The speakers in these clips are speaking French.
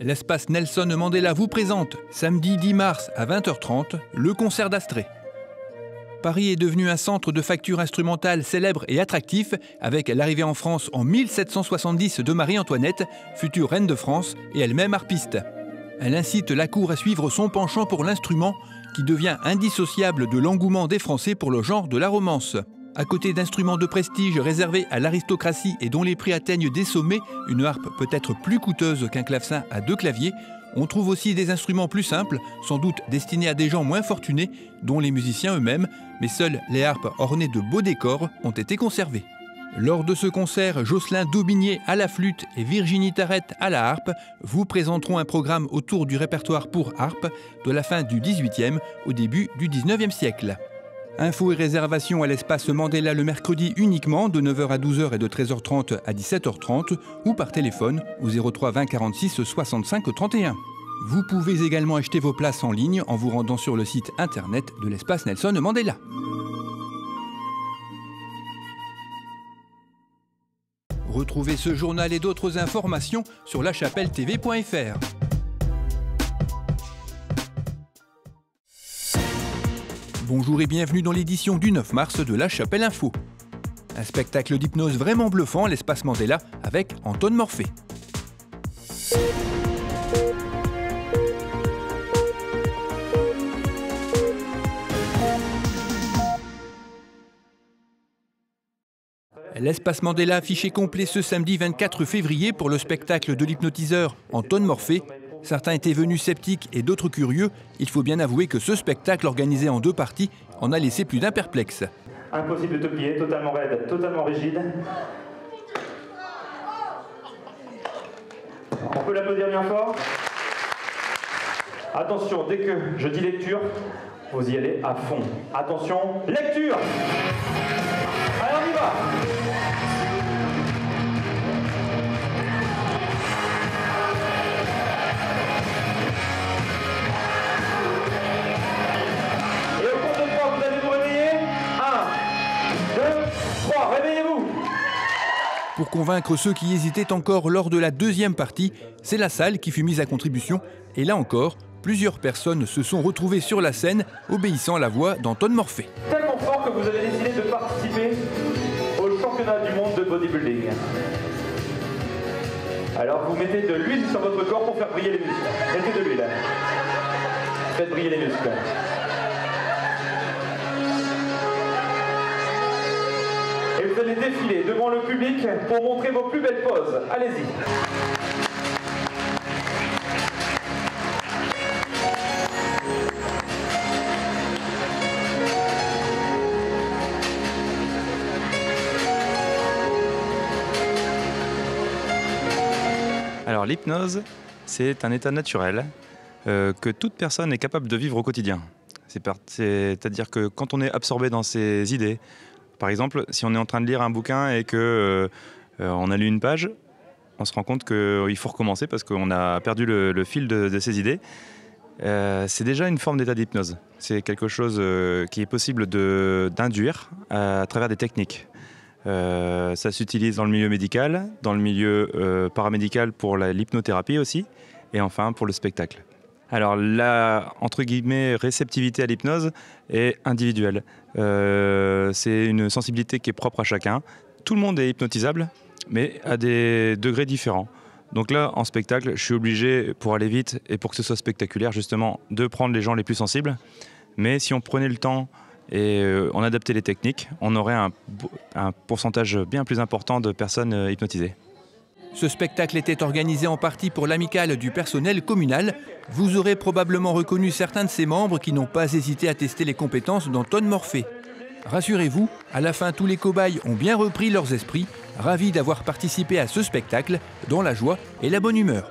L'espace Nelson Mandela vous présente, samedi 10 mars à 20h30, le concert d'Astrée. Paris est devenu un centre de facture instrumentale célèbre et attractif avec l'arrivée en France en 1770 de Marie-Antoinette, future reine de France et elle-même harpiste. Elle incite la cour à suivre son penchant pour l'instrument qui devient indissociable de l'engouement des Français pour le genre de la romance. À côté d'instruments de prestige réservés à l'aristocratie et dont les prix atteignent des sommets, une harpe peut être plus coûteuse qu'un clavecin à deux claviers, on trouve aussi des instruments plus simples, sans doute destinés à des gens moins fortunés, dont les musiciens eux-mêmes, mais seules les harpes ornées de beaux décors ont été conservées. Lors de ce concert, Jocelyn Daubigné à la flûte et Virginie Tarette à la harpe vous présenteront un programme autour du répertoire pour harpe de la fin du XVIIIe au début du XIXe siècle. Infos et réservations à l'espace Mandela le mercredi uniquement de 9h à 12h et de 13h30 à 17h30 ou par téléphone au 03 20 46 65 31. Vous pouvez également acheter vos places en ligne en vous rendant sur le site internet de l'espace Nelson Mandela. Retrouvez ce journal et d'autres informations sur lachapelle-tv.fr. Bonjour et bienvenue dans l'édition du 9 mars de La Chapelle Info. Un spectacle d'hypnose vraiment bluffant, l'espace Mandela, avec Anton Morphée. L'espace Mandela affiché complet ce samedi 24 février pour le spectacle de l'hypnotiseur Anton Morphée Certains étaient venus sceptiques et d'autres curieux. Il faut bien avouer que ce spectacle organisé en deux parties en a laissé plus d'un perplexe. Impossible de te plier, totalement raide, totalement rigide. On peut l'applaudir bien fort Attention, dès que je dis lecture, vous y allez à fond. Attention, lecture Pour convaincre ceux qui hésitaient encore lors de la deuxième partie, c'est la salle qui fut mise à contribution. Et là encore, plusieurs personnes se sont retrouvées sur la scène, obéissant à la voix d'Anton Morphée. Tellement fort que vous avez décidé de participer au championnat du monde de bodybuilding. Alors vous mettez de l'huile sur votre corps pour faire briller les muscles. Mettez de l'huile. Faites briller les muscles. Allez défiler devant le public pour montrer vos plus belles poses. Allez-y. Alors l'hypnose, c'est un état naturel euh, que toute personne est capable de vivre au quotidien. C'est-à-dire que quand on est absorbé dans ses idées, par exemple, si on est en train de lire un bouquin et que euh, euh, on a lu une page, on se rend compte qu'il faut recommencer parce qu'on a perdu le, fil de, ses idées. Euh, c'est déjà une forme d'état d'hypnose. C'est quelque chose qui est possible d'induire à, travers des techniques. ça s'utilise dans le milieu médical, dans le milieu paramédical pour l'hypnothérapie aussi, et enfin pour le spectacle. Alors la entre guillemets réceptivité à l'hypnose est individuelle. Euh, c'est une sensibilité qui est propre à chacun. Tout le monde est hypnotisable, mais à des degrés différents. Donc là, en spectacle, je suis obligé, pour aller vite et pour que ce soit spectaculaire, justement, de prendre les gens les plus sensibles. Mais si on prenait le temps et euh, on adaptait les techniques, on aurait un, pourcentage bien plus important de personnes euh, hypnotisées. Ce spectacle était organisé en partie pour l'amicale du personnel communal. Vous aurez probablement reconnu certains de ses membres qui n'ont pas hésité à tester les compétences d'Anton Morphée. Rassurez-vous, à la fin, tous les cobayes ont bien repris leurs esprits, ravis d'avoir participé à ce spectacle dans la joie et la bonne humeur.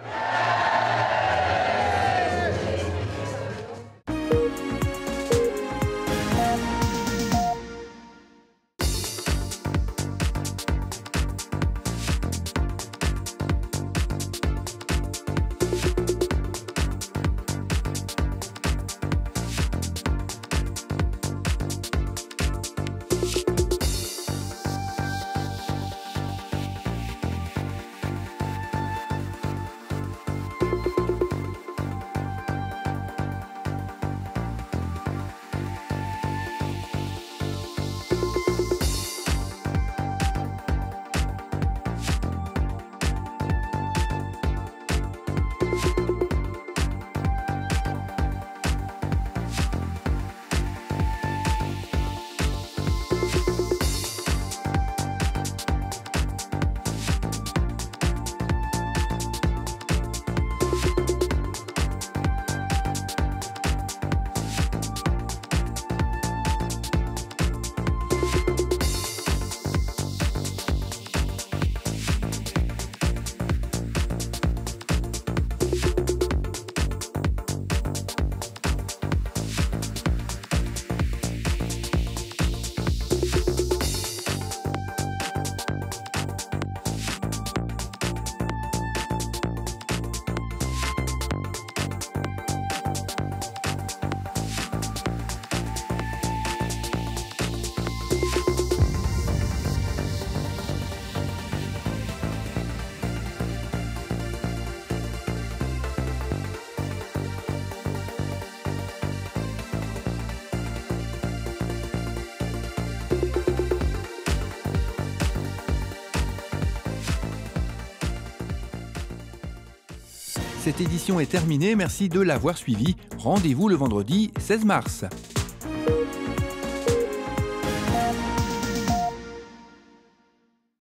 Cette édition est terminée. Merci de l'avoir suivi. Rendez-vous le vendredi 16 mars.